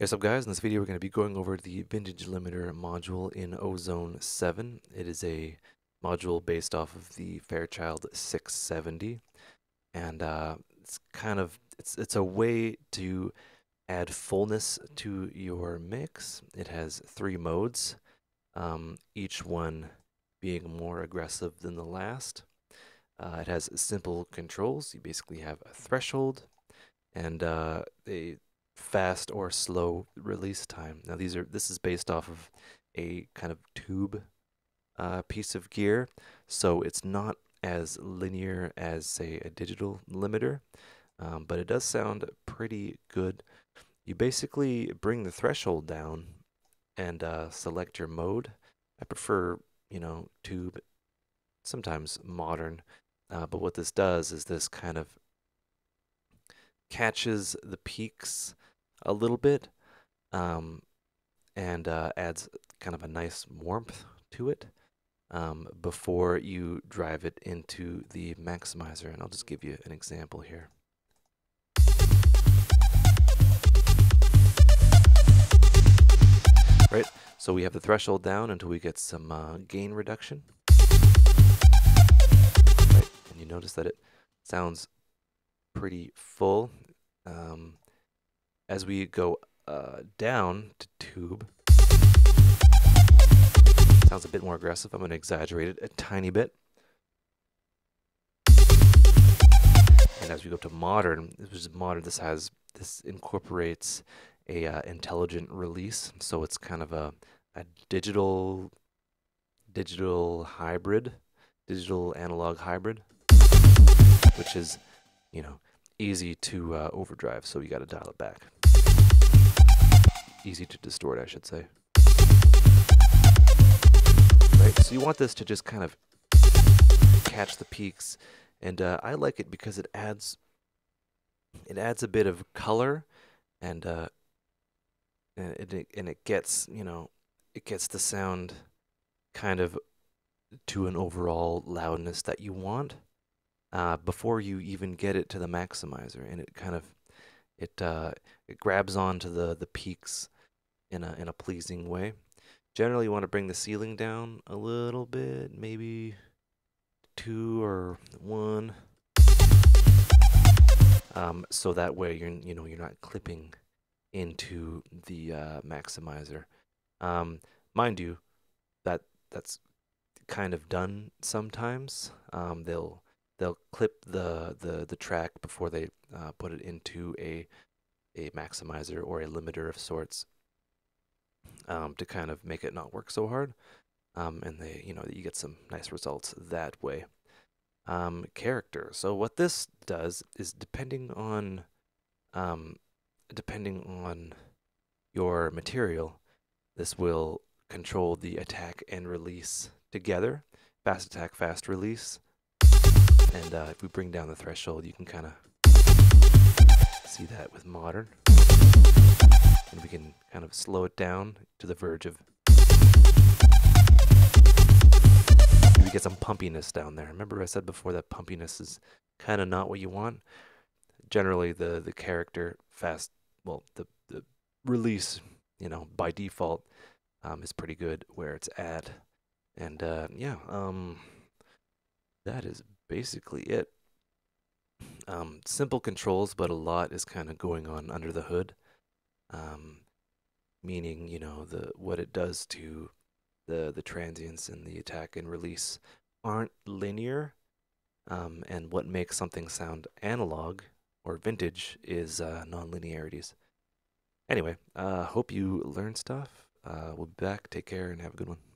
What's up guys, in this video we're going to be going over the Vintage Limiter module in Ozone 7. It is a module based off of the Fairchild 670 and uh, it's kind of, it's, it's a way to add fullness to your mix. It has three modes, um, each one being more aggressive than the last. Uh, it has simple controls, you basically have a threshold and uh, a fast or slow release time. Now these are this is based off of a kind of tube uh, piece of gear, so it's not as linear as say a digital limiter, um, but it does sound pretty good. You basically bring the threshold down and uh, select your mode. I prefer you know tube, sometimes modern, uh, but what this does is this kind of catches the peaks a little bit um, and uh, adds kind of a nice warmth to it um, before you drive it into the maximizer. And I'll just give you an example here. Right, so we have the threshold down until we get some uh, gain reduction. Right, and you notice that it sounds pretty full. Um, as we go uh, down to tube, sounds a bit more aggressive. I'm going to exaggerate it a tiny bit. And as we go to modern, this is modern. This has this incorporates a uh, intelligent release, so it's kind of a a digital digital hybrid, digital analog hybrid, which is you know easy to uh, overdrive. So you got to dial it back easy to distort, I should say. Right, so you want this to just kind of catch the peaks, and uh, I like it because it adds it adds a bit of color, and uh, and it and it gets you know it gets the sound kind of to an overall loudness that you want uh, before you even get it to the maximizer, and it kind of it uh, it grabs onto the the peaks in a in a pleasing way. Generally, you want to bring the ceiling down a little bit, maybe two or one, um, so that way you're you know you're not clipping into the uh, maximizer. Um, mind you, that that's kind of done sometimes. Um, they'll they'll clip the, the, the track before they uh, put it into a, a maximizer or a limiter of sorts um, to kind of make it not work so hard. Um, and they, you know, you get some nice results that way. Um, character. So what this does is depending on, um, depending on your material, this will control the attack and release together. Fast attack, fast release. And uh, if we bring down the threshold, you can kind of see that with modern. And we can kind of slow it down to the verge of maybe get some pumpiness down there. Remember I said before that pumpiness is kind of not what you want. Generally, the the character fast, well, the the release, you know, by default, um, is pretty good where it's at. And uh, yeah, um, that is basically it. Um, simple controls, but a lot is kind of going on under the hood. Um, meaning, you know, the what it does to the the transients and the attack and release aren't linear. Um, and what makes something sound analog or vintage is uh, non-linearities. Anyway, uh, hope you learned stuff. Uh, we'll be back. Take care and have a good one.